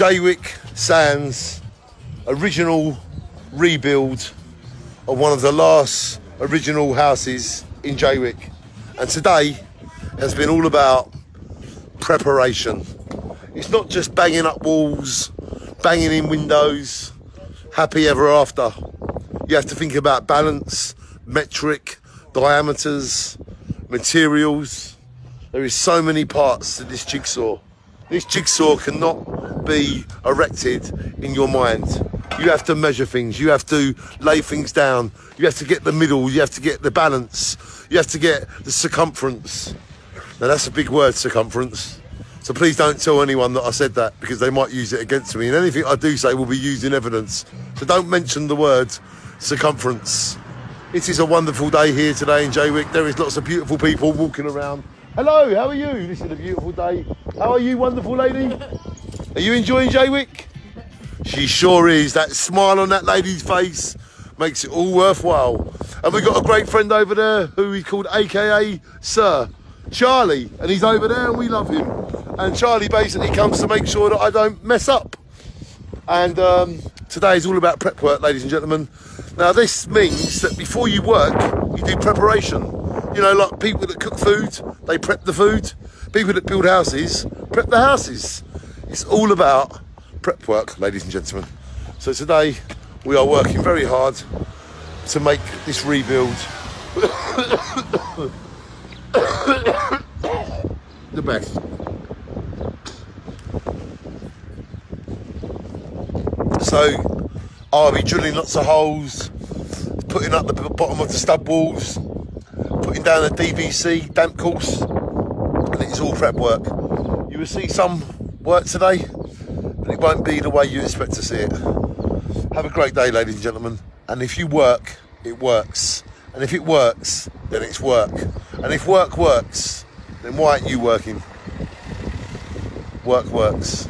Jaywick Sands original rebuild of one of the last original houses in Jaywick. And today has been all about preparation. It's not just banging up walls, banging in windows, happy ever after. You have to think about balance, metric, diameters, materials. There is so many parts to this jigsaw. This jigsaw cannot be erected in your mind. You have to measure things, you have to lay things down, you have to get the middle, you have to get the balance, you have to get the circumference. Now that's a big word, circumference. So please don't tell anyone that I said that because they might use it against me. And anything I do say will be used in evidence. So don't mention the word circumference. It is a wonderful day here today in Jaywick. There is lots of beautiful people walking around. Hello, how are you? This is a beautiful day. How are you, wonderful lady? Are you enjoying Jaywick? She sure is. That smile on that lady's face makes it all worthwhile. And we've got a great friend over there who we called AKA Sir Charlie. And he's over there and we love him. And Charlie basically comes to make sure that I don't mess up. And um, today is all about prep work, ladies and gentlemen. Now, this means that before you work, you do preparation. You know, like people that cook food, they prep the food. People that build houses, prep the houses. It's all about prep work, ladies and gentlemen. So today, we are working very hard to make this rebuild the best. So I'll be drilling lots of holes, putting up the bottom of the stud walls, putting down the DPC damp course, and it's all prep work. You will see some work today, but it won't be the way you expect to see it. Have a great day, ladies and gentlemen. And if you work, it works. And if it works, then it's work. And if work works, then why aren't you working? Work works.